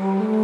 Mm-hmm.